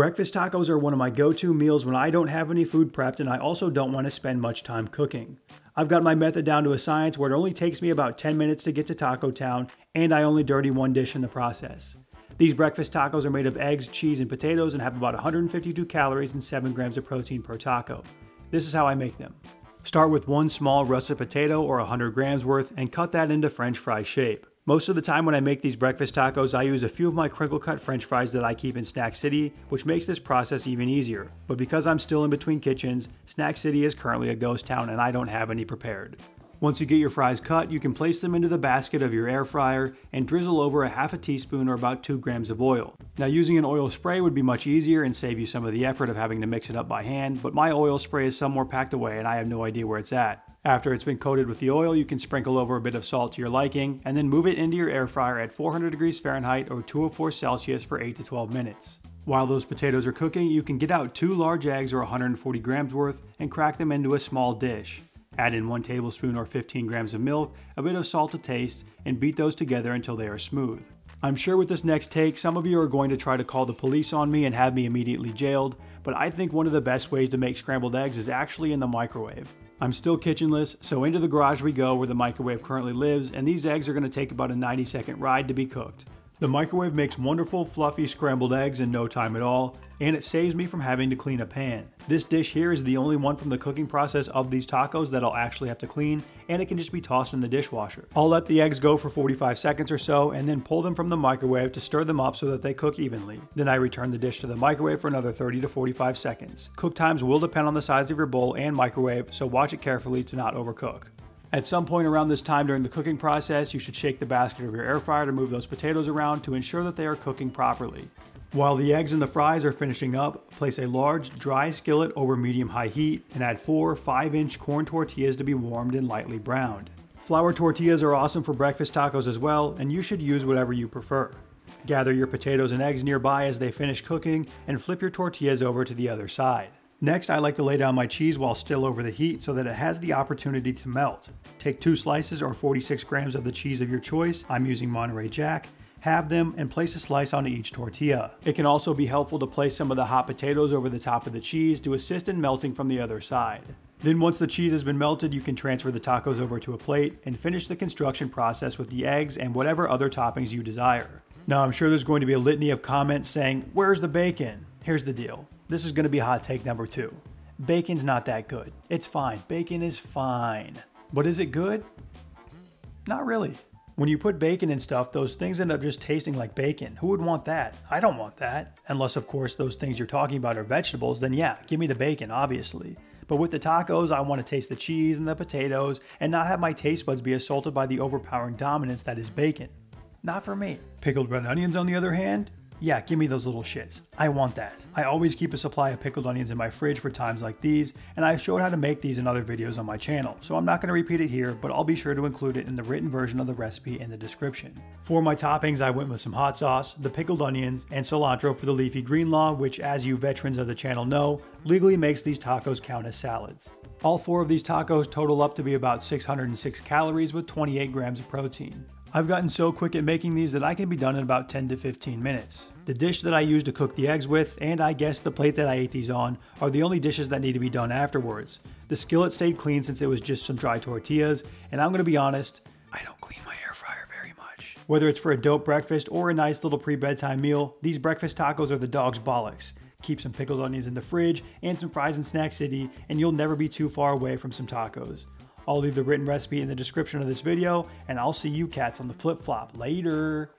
Breakfast tacos are one of my go-to meals when I don't have any food prepped and I also don't want to spend much time cooking. I've got my method down to a science where it only takes me about 10 minutes to get to Taco Town and I only dirty one dish in the process. These breakfast tacos are made of eggs, cheese, and potatoes and have about 152 calories and 7 grams of protein per taco. This is how I make them. Start with one small russet potato or 100 grams worth and cut that into french fry shape. Most of the time when I make these breakfast tacos, I use a few of my crinkle cut french fries that I keep in Snack City, which makes this process even easier. But because I'm still in between kitchens, Snack City is currently a ghost town and I don't have any prepared. Once you get your fries cut, you can place them into the basket of your air fryer and drizzle over a half a teaspoon or about 2 grams of oil. Now using an oil spray would be much easier and save you some of the effort of having to mix it up by hand, but my oil spray is somewhere packed away and I have no idea where it's at. After it's been coated with the oil, you can sprinkle over a bit of salt to your liking and then move it into your air fryer at 400 degrees Fahrenheit or 204 Celsius for 8 to 12 minutes. While those potatoes are cooking, you can get out two large eggs or 140 grams worth and crack them into a small dish. Add in 1 tablespoon or 15 grams of milk, a bit of salt to taste, and beat those together until they are smooth. I'm sure with this next take, some of you are going to try to call the police on me and have me immediately jailed, but I think one of the best ways to make scrambled eggs is actually in the microwave. I'm still kitchenless, so into the garage we go where the microwave currently lives, and these eggs are going to take about a 90 second ride to be cooked. The microwave makes wonderful fluffy scrambled eggs in no time at all, and it saves me from having to clean a pan. This dish here is the only one from the cooking process of these tacos that I'll actually have to clean, and it can just be tossed in the dishwasher. I'll let the eggs go for 45 seconds or so, and then pull them from the microwave to stir them up so that they cook evenly. Then I return the dish to the microwave for another 30 to 45 seconds. Cook times will depend on the size of your bowl and microwave, so watch it carefully to not overcook. At some point around this time during the cooking process, you should shake the basket of your air fryer to move those potatoes around to ensure that they are cooking properly. While the eggs and the fries are finishing up, place a large dry skillet over medium-high heat and add four 5-inch corn tortillas to be warmed and lightly browned. Flour tortillas are awesome for breakfast tacos as well, and you should use whatever you prefer. Gather your potatoes and eggs nearby as they finish cooking and flip your tortillas over to the other side. Next, I like to lay down my cheese while still over the heat so that it has the opportunity to melt. Take two slices or 46 grams of the cheese of your choice, I'm using Monterey Jack, have them and place a slice onto each tortilla. It can also be helpful to place some of the hot potatoes over the top of the cheese to assist in melting from the other side. Then once the cheese has been melted, you can transfer the tacos over to a plate and finish the construction process with the eggs and whatever other toppings you desire. Now I'm sure there's going to be a litany of comments saying, where's the bacon? Here's the deal. This is going to be hot take number two. Bacon's not that good. It's fine. Bacon is fine. But is it good? Not really. When you put bacon in stuff, those things end up just tasting like bacon. Who would want that? I don't want that. Unless, of course, those things you're talking about are vegetables, then yeah, give me the bacon, obviously. But with the tacos, I want to taste the cheese and the potatoes and not have my taste buds be assaulted by the overpowering dominance that is bacon. Not for me. Pickled red onions, on the other hand, yeah, give me those little shits. I want that. I always keep a supply of pickled onions in my fridge for times like these, and I've showed how to make these in other videos on my channel, so I'm not going to repeat it here, but I'll be sure to include it in the written version of the recipe in the description. For my toppings, I went with some hot sauce, the pickled onions, and cilantro for the leafy green law, which as you veterans of the channel know, legally makes these tacos count as salads. All four of these tacos total up to be about 606 calories with 28 grams of protein. I've gotten so quick at making these that I can be done in about 10 to 15 minutes. The dish that I use to cook the eggs with, and I guess the plate that I ate these on, are the only dishes that need to be done afterwards. The skillet stayed clean since it was just some dry tortillas, and I'm gonna be honest, I don't clean my air fryer very much. Whether it's for a dope breakfast or a nice little pre-bedtime meal, these breakfast tacos are the dog's bollocks. Keep some pickled onions in the fridge and some fries in Snack City, and you'll never be too far away from some tacos. I'll leave the written recipe in the description of this video, and I'll see you cats on the flip flop later.